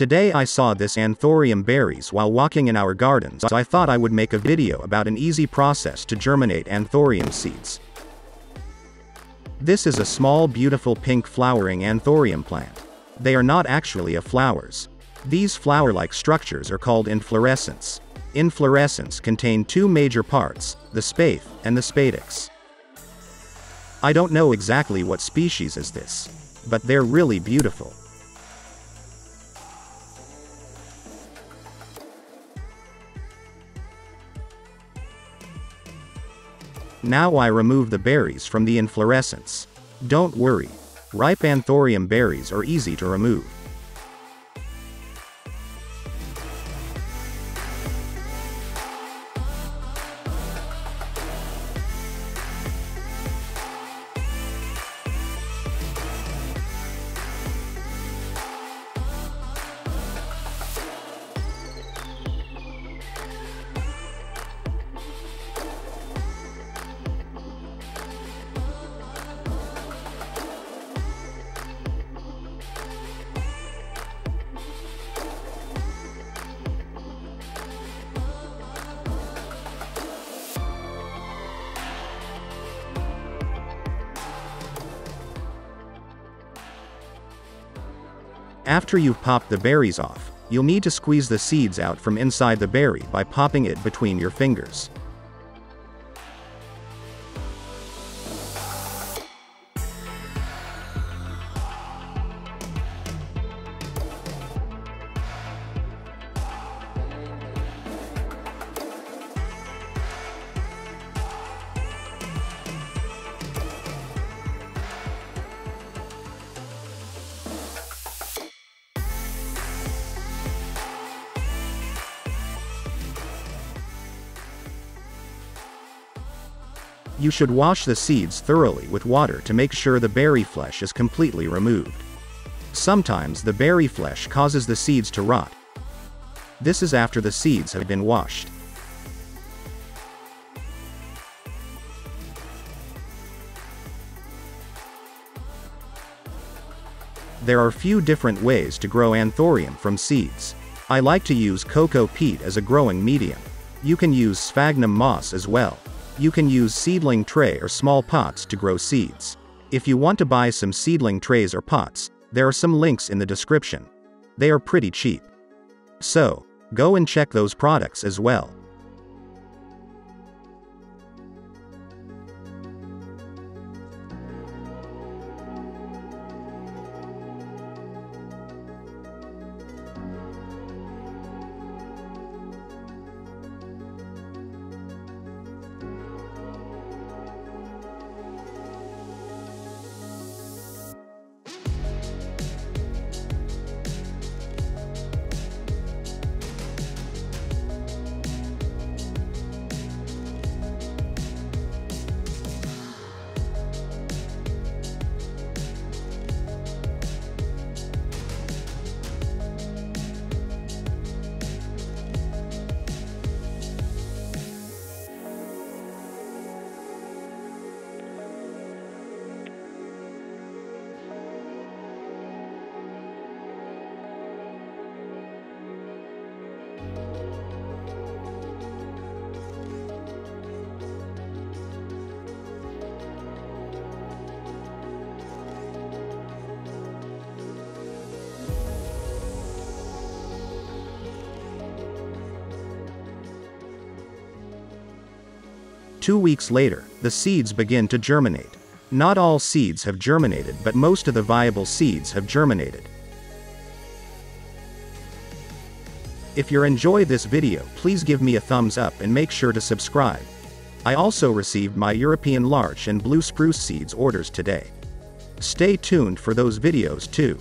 Today I saw this anthurium berries while walking in our gardens so I thought I would make a video about an easy process to germinate anthurium seeds. This is a small beautiful pink flowering anthurium plant. They are not actually a flowers. These flower-like structures are called inflorescence. Inflorescence contain two major parts, the spathe and the spadix. I don't know exactly what species is this. But they're really beautiful. Now I remove the berries from the inflorescence. Don't worry. Ripe anthurium berries are easy to remove. After you've popped the berries off, you'll need to squeeze the seeds out from inside the berry by popping it between your fingers. You should wash the seeds thoroughly with water to make sure the berry flesh is completely removed. Sometimes the berry flesh causes the seeds to rot. This is after the seeds have been washed. There are few different ways to grow anthurium from seeds. I like to use coco peat as a growing medium. You can use sphagnum moss as well. You can use seedling tray or small pots to grow seeds. If you want to buy some seedling trays or pots, there are some links in the description. They are pretty cheap. So, go and check those products as well. Two weeks later, the seeds begin to germinate. Not all seeds have germinated but most of the viable seeds have germinated. If you enjoy this video please give me a thumbs up and make sure to subscribe. I also received my European larch and blue spruce seeds orders today. Stay tuned for those videos too.